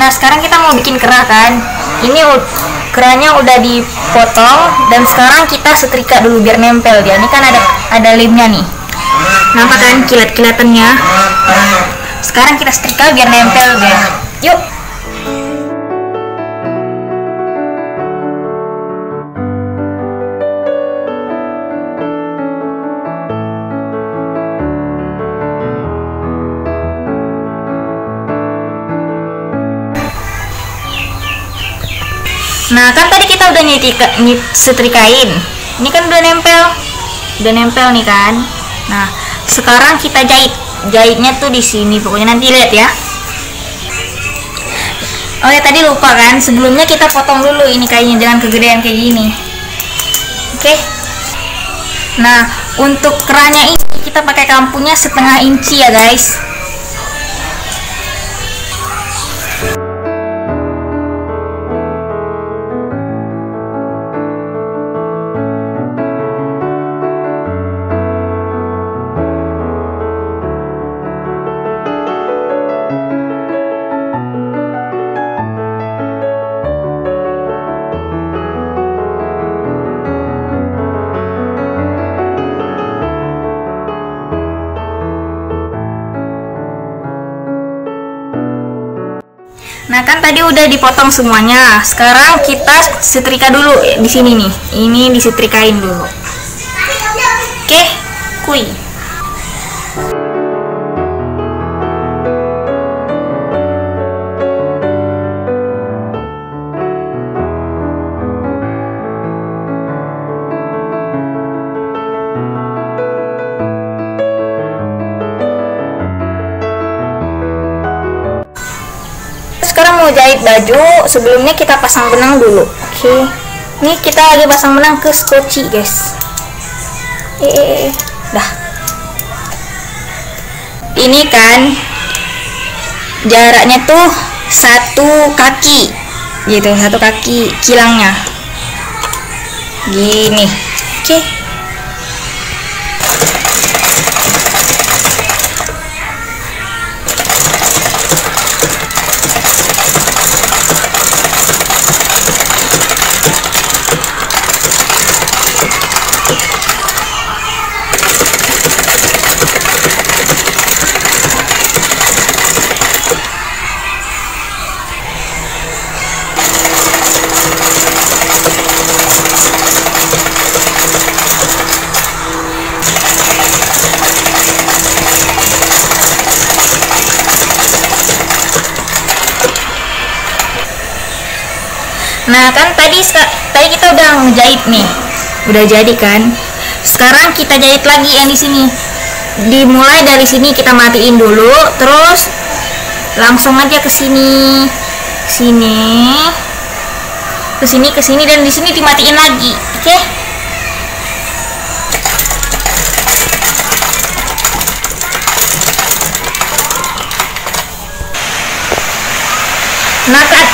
Nah sekarang kita mau bikin kerah kan. Ini kerahnya udah dipotong dan sekarang kita setrika dulu biar nempel dia. Ini kan ada ada lemnya nih. Nampak kan kilat-kilatannya? Sekarang kita setrika biar nempel dia. Yuk. Nah kan tadi kita udah nyetrika, nyet- setrikain. Ini kan udah nempel. Udah nempel nih kan. Nah sekarang kita jahit. Jahitnya tuh di sini. Pokoknya nanti lihat ya. Oh ya tadi lupa kan? Sebelumnya kita potong dulu ini kainnya. Jangan kegedean kayak gini. Oke. Nah untuk kerannya ini Kita pakai kampunya setengah inci ya guys kan tadi udah dipotong semuanya. Sekarang kita setrika dulu di sini nih. Ini disetrikain dulu. Oke, kui. Sekarang mau jahit baju, sebelumnya kita pasang benang dulu. Oke. Ini kita lagi pasang benang ke skoci, guys. Eh, eh, eh. dah. Ini kan jaraknya tuh satu kaki, gitu, satu kaki kilangnya. Gini. Oke. Nah kan tadi tadi kita udah ngejahit nih, udah jadi kan. Sekarang kita jahit lagi yang di sini. Dimulai dari sini kita matiin dulu, terus langsung aja ke sini, sini, ke sini, ke sini dan di sini dimatiin lagi, oke? Nah kan,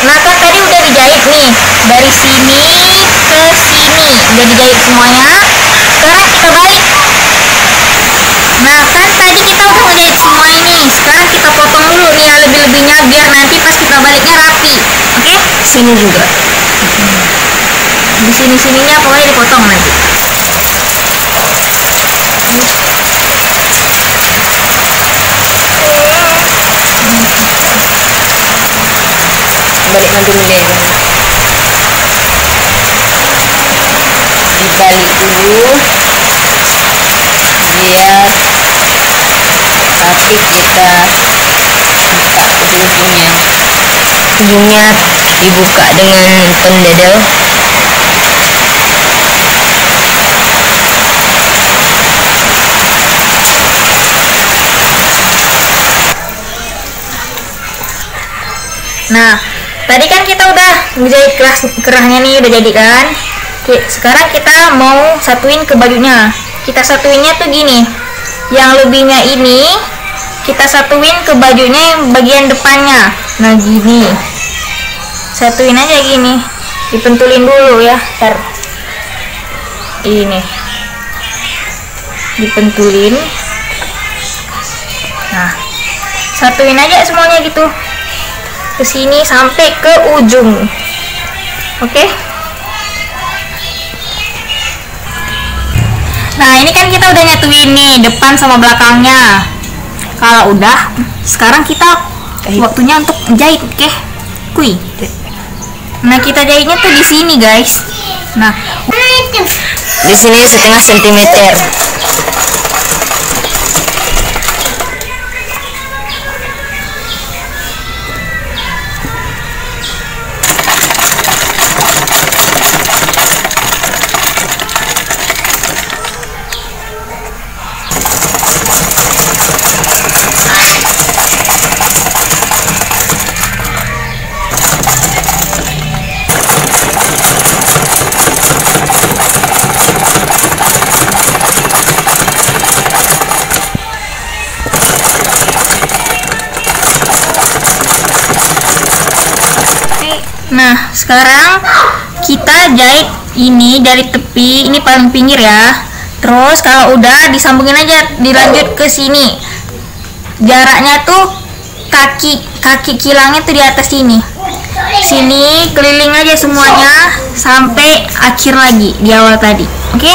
Nah kan tadi udah dijahit nih dari sini ke sini udah dijahit semuanya. Sekarang kita balik. Nah tadi kita udah ngejahit semua ini. Sekarang kita yang lebih-lebihnya biar nanti pas kita baliknya rapi. Oke? Sini juga. Di sini sininya pokoknya dipotong nanti. balik nanti mulai dibalik dulu biar tapi kita buka ujung-ujungnya ujungnya dibuka dengan pendedel Nah, tadi kan kita udah kerah, kerahnya nih udah jadi kan. Oke, sekarang kita mau satuin ke bajunya. Kita satuinnya tuh gini. Yang lebihnya ini kita satuin ke bajunya yang bagian depannya. Nah, gini. Satuin aja gini. Dipentulin dulu ya. Ntar. Ini. Dipentulin. Nah, satuin aja semuanya gitu ke sini sampai ke ujung oke nah ini kan kita udah nyatuin nih depan sama belakangnya kalau udah sekarang kita Jahit. waktunya untuk jahit oke kui nah kita jahitnya tuh di sini guys nah Di sini setengah sentimeter. Sekarang kita jahit ini dari tepi, ini paling pinggir ya. Terus kalau udah disambungin aja, dilanjut ke sini. Jaraknya tuh kaki kaki kilangnya tuh di atas sini. Sini keliling aja semuanya sampai akhir lagi di awal tadi. Oke?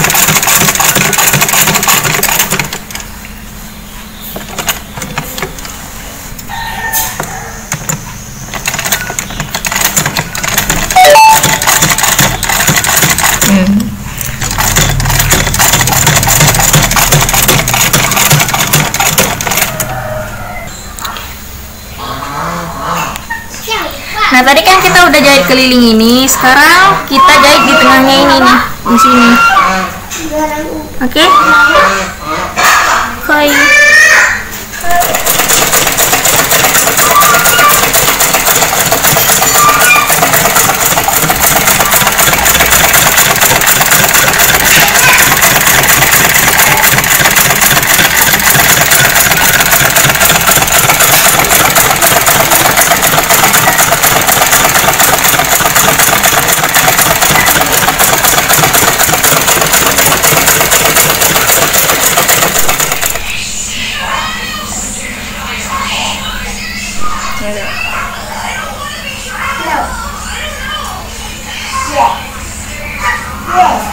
Nah, tadi kan kita udah jahit keliling ini. Sekarang kita jahit di tengahnya ini nih, di sini. Oke? Koi. Right there. No. Yeah. Yeah.